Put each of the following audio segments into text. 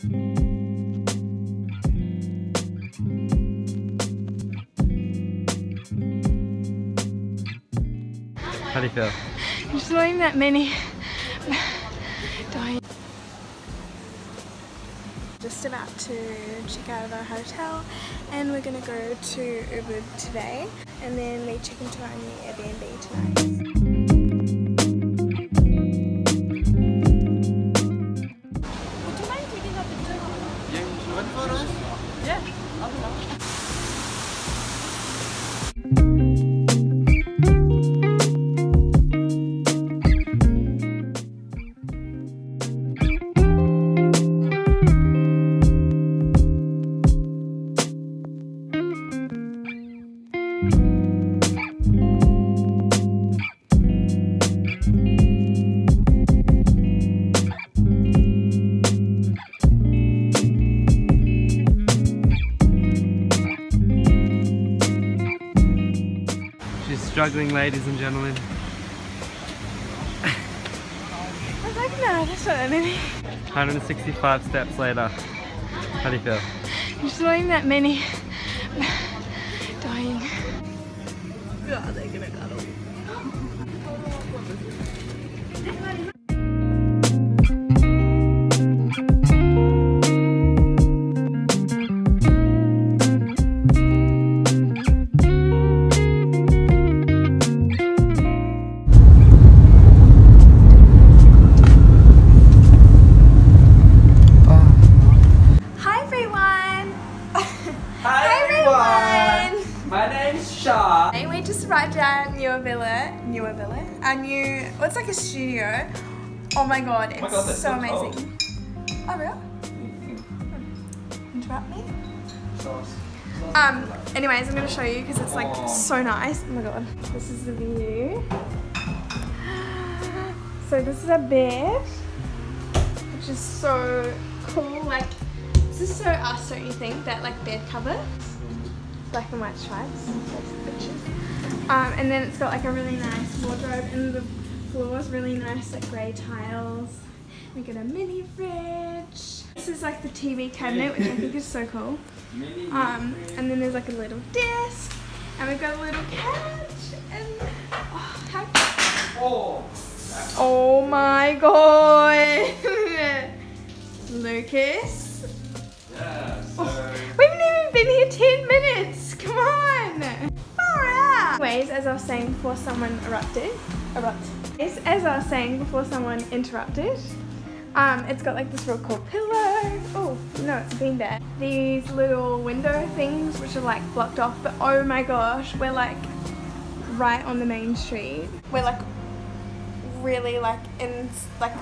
How do you feel? I'm Just knowing that many dying. Just about to check out of our hotel and we're gonna go to Ubud today and then we check into our new Airbnb tonight. Struggling, ladies and gentlemen. I was like, no, that's not that many. 165 steps later. How do you feel? I'm Just knowing that many dying. God, they're gonna cuddle. Just arrived at newer villa. Newer villa? Our new, well, it's like a studio. Oh my god, it's God, that's so so amazing. Oh, real? Interrupt me? Um, anyways, I'm gonna show you because it's like so nice. Oh my god, this is the view. So this is a bed, which is so cool. Like, this is so us, don't you think? That like bed cover, black and white stripes. Um, and then it's got like a really nice wardrobe, and the floor is really nice, like grey tiles. We got a mini fridge. This is like the TV cabinet, which I think is so cool. Um, and then there's like a little desk, and we've got a little couch, and oh, how. Oh my god! Lucas. As I was saying before someone erupted, erupt. As, as I was saying before someone interrupted, um, it's got like this real cool pillow. Oh, no, it's a beanbag. These little window things which are like blocked off, but oh my gosh, we're like right on the main street. We're like really like in like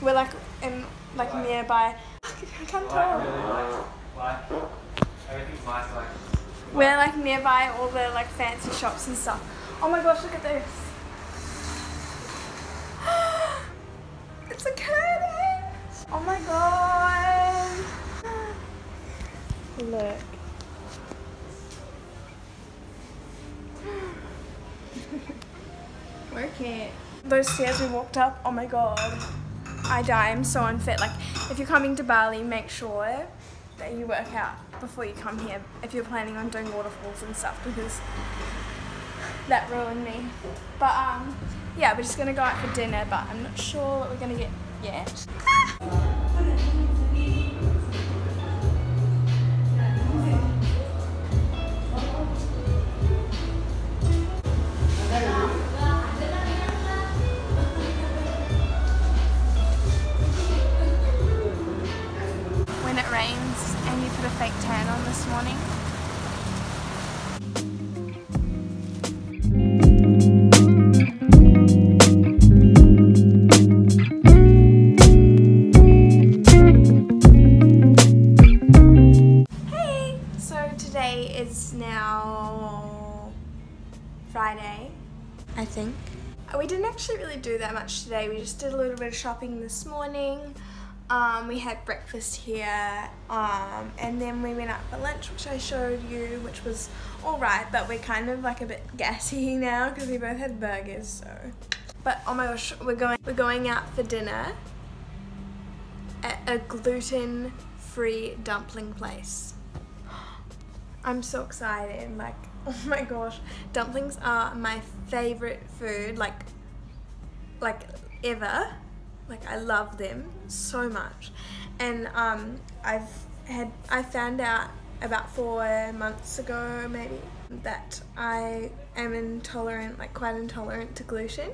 we're like in like nearby. I can't tell. Everything's nice, like. We're like nearby all the like fancy shops and stuff. Oh my gosh, look at this. It's a curtain. Oh my god. Look. Work it. Those stairs we walked up, oh my god. I die, I'm so unfit. Like, if you're coming to Bali, make sure that you work out before you come here if you're planning on doing waterfalls and stuff because that ruined me. But um, yeah, we're just gonna go out for dinner, but I'm not sure what we're gonna get yet. When put a fake tan on this morning. Hey! So today is now Friday, I think. We didn't actually really do that much today. We just did a little bit of shopping this morning. Um, we had breakfast here, um, and then we went out for lunch, which I showed you, which was alright, but we're kind of like a bit gassy now because we both had burgers. So, but oh my gosh, we're going we're going out for dinner, at a gluten-free dumpling place. I'm so excited, like, oh my gosh. Dumplings are my favorite food, like, like ever. Like, I love them so much. And um, I've had, I found out about four months ago, maybe, that I am intolerant, like quite intolerant to gluten.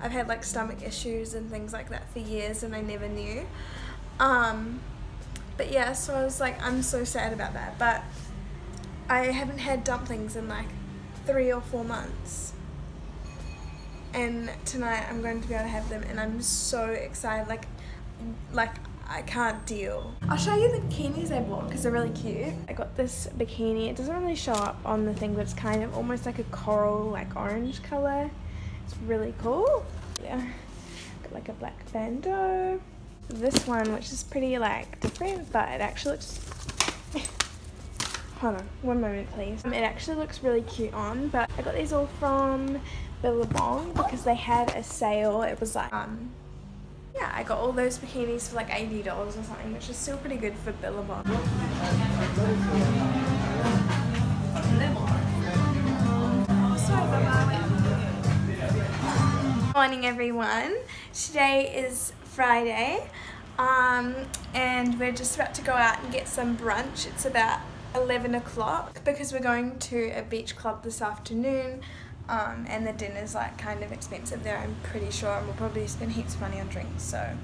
I've had like stomach issues and things like that for years and I never knew. Um, but yeah, so I was like, I'm so sad about that. But I haven't had dumplings in like three or four months. And tonight I'm going to be able to have them and I'm so excited. Like, like I can't deal. I'll show you the bikinis I bought because they're really cute. I got this bikini. It doesn't really show up on the thing, but it's kind of almost like a coral, like orange color. It's really cool. Yeah, got like a black bandeau. This one, which is pretty like different, but it actually looks hold on one moment please um, it actually looks really cute on but I got these all from Billabong because they had a sale it was like um yeah I got all those bikinis for like $80 or something which is still pretty good for Billabong Morning everyone. Today is Friday um, and we're just about to go out and get some brunch. It's about 11 o'clock because we're going to a beach club this afternoon um, and the dinner's like kind of expensive there I'm pretty sure and we'll probably spend heaps of money on drinks so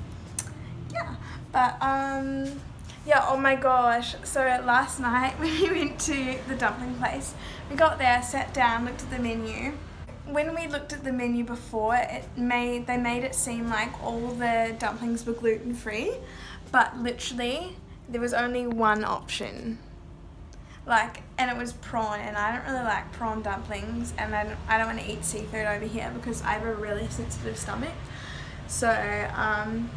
yeah. But um yeah oh my gosh. So last night when we went to the dumpling place we got there sat down looked at the menu. When we looked at the menu before it made they made it seem like all the dumplings were gluten free but literally there was only one option like and it was prawn and I don't really like prawn dumplings and I don't, I don't want to eat seafood over here because I have a really sensitive stomach. So um,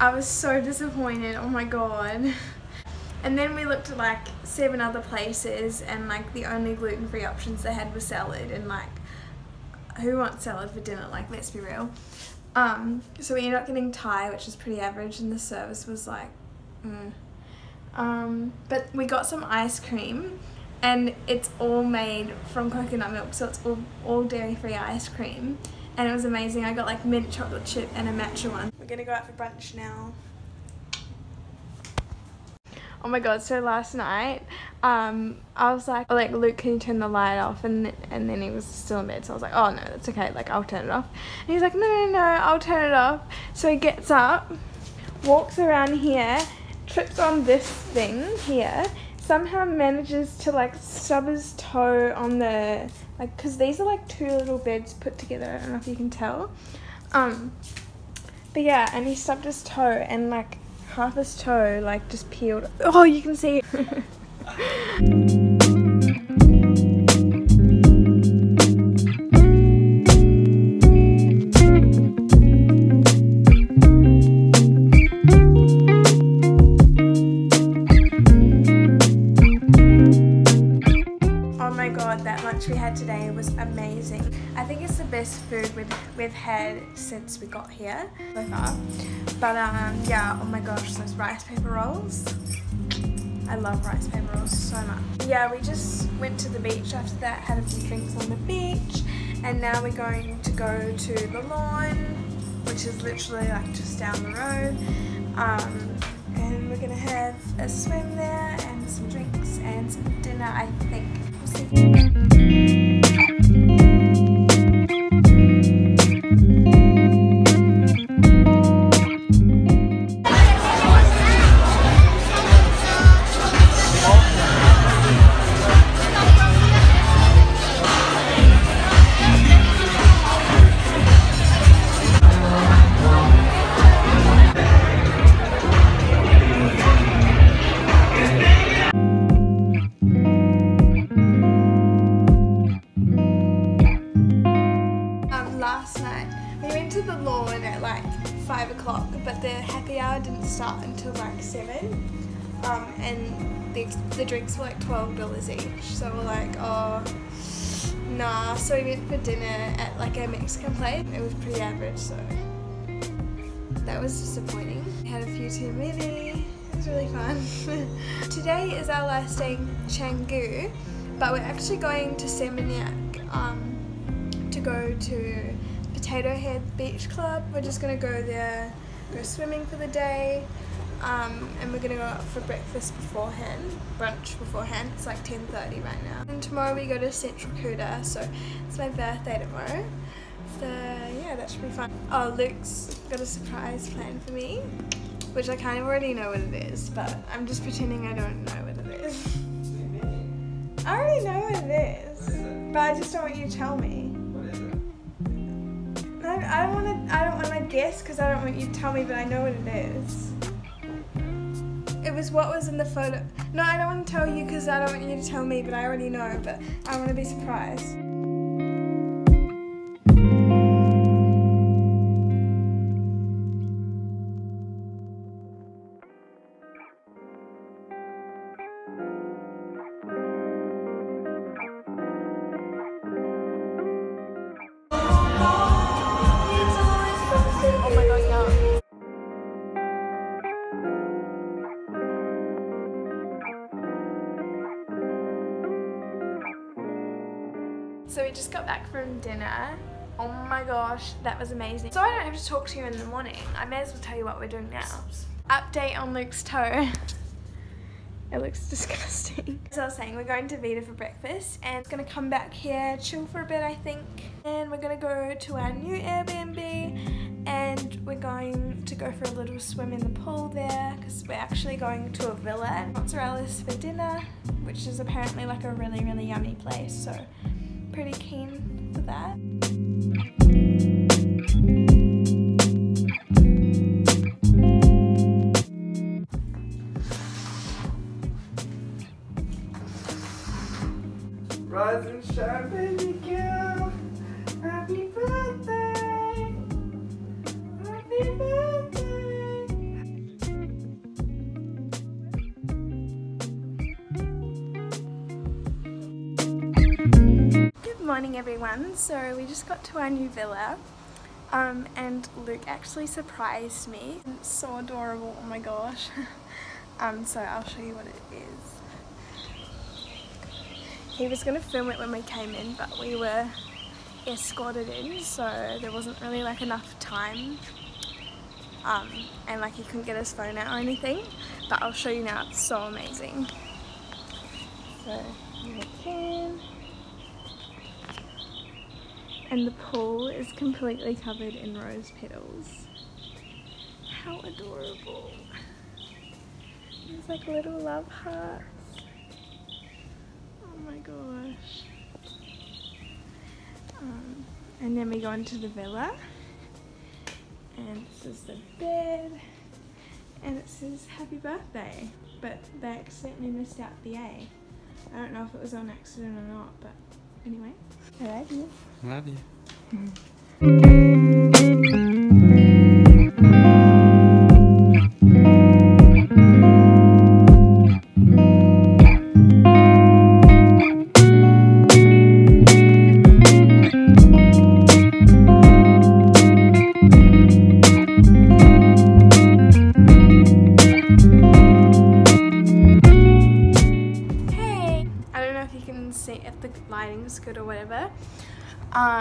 I was so disappointed oh my god. And then we looked at like seven other places and like the only gluten-free options they had was salad and like who wants salad for dinner? Like let's be real. Um, so we ended up getting Thai which is pretty average and the service was like mm, um, but we got some ice cream and it's all made from coconut milk so it's all, all dairy free ice cream and it was amazing. I got like mint chocolate chip and a matcha one. We're gonna go out for brunch now. Oh my god, so last night, um, I was like, like, Luke, can you turn the light off? And, and then he was still in bed, so I was like, oh no, that's okay, like, I'll turn it off. And he's like, no, no, no, I'll turn it off. So he gets up, walks around here, trips on this thing here, somehow manages to like stub his toe on the, like, because these are like two little beds put together, I don't know if you can tell. Um, but yeah, and he stubbed his toe and like half his toe like just peeled. Oh, you can see. best food we've, we've had since we got here so far. But um, yeah, oh my gosh, those rice paper rolls. I love rice paper rolls so much. Yeah, we just went to the beach after that, had a few drinks on the beach, and now we're going to go to the lawn, which is literally like just down the road. Um, and we're gonna have a swim there and some drinks and some dinner, I think. We'll $12 each. So we're like, oh, nah. So we went for dinner at like a Mexican place. It was pretty average, so that was disappointing. We had a few too many. It was really fun. Today is our last day in Canggu, but we're actually going to Seminyak um, to go to Potato Head Beach Club. We're just gonna go there, go swimming for the day, um, and we're gonna go out for breakfast beforehand, brunch beforehand. It's like 10:30 right now. And tomorrow we go to Central Kuta, so it's my birthday tomorrow. So yeah, that should be fun. Oh, Luke's got a surprise plan for me, which I kind of already know what it is, but I'm just pretending I don't know what it is. I already know what it is, but I just don't want you to tell me. No, I don't want to. I don't want to guess because I don't want you to tell me, but I know what it is. It was what was in the photo. No, I don't want to tell you because I don't want you to tell me, but I already know. But I want to be surprised. So we just got back from dinner. Oh my gosh, that was amazing. So I don't have to talk to you in the morning. I may as well tell you what we're doing now. Update on Luke's toe. It looks disgusting. As I was saying, we're going to Vita for breakfast and it's gonna come back here, chill for a bit I think. And we're gonna go to our new Airbnb and we're going to go for a little swim in the pool there because we're actually going to a villa at Mozzarellas for dinner, which is apparently like a really, really yummy place. So pretty keen for that. Morning everyone. So we just got to our new villa um, and Luke actually surprised me. It's so adorable, oh my gosh. um, so I'll show you what it is. He was going to film it when we came in but we were escorted in so there wasn't really like enough time um, and like he couldn't get his phone out or anything but I'll show you now, it's so amazing. So you can and the pool is completely covered in rose petals. How adorable. There's like little love hearts. Oh my gosh. Um, and then we go into the villa. And this is the bed. And it says happy birthday. But they accidentally missed out the A. I don't know if it was on accident or not, but anyway. I love you. Love you.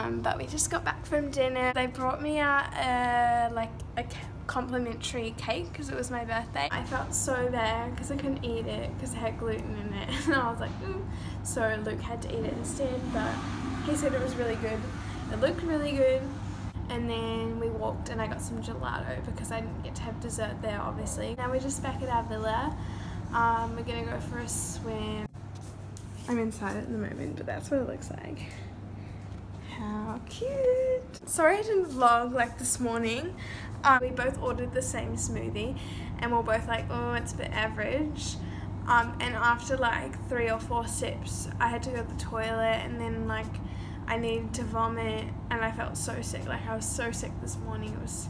Um, but we just got back from dinner. They brought me out a, like a complimentary cake because it was my birthday. I felt so bad because I couldn't eat it because it had gluten in it. And I was like, mm. So Luke had to eat it instead, but he said it was really good. It looked really good. And then we walked and I got some gelato because I didn't get to have dessert there obviously. Now we're just back at our villa. Um, we're gonna go for a swim. I'm inside at the moment, but that's what it looks like. How cute. Sorry I didn't vlog like this morning. Um, we both ordered the same smoothie and we're both like, oh, it's a bit average. Um, and after like three or four sips, I had to go to the toilet and then like I needed to vomit and I felt so sick. Like I was so sick this morning. It was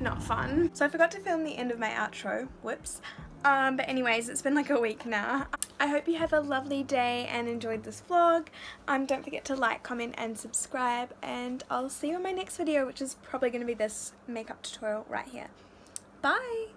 not fun. So I forgot to film the end of my outro. Whoops. Um, but anyways, it's been like a week now. I hope you have a lovely day and enjoyed this vlog. Um, don't forget to like, comment and subscribe and I'll see you in my next video which is probably going to be this makeup tutorial right here. Bye!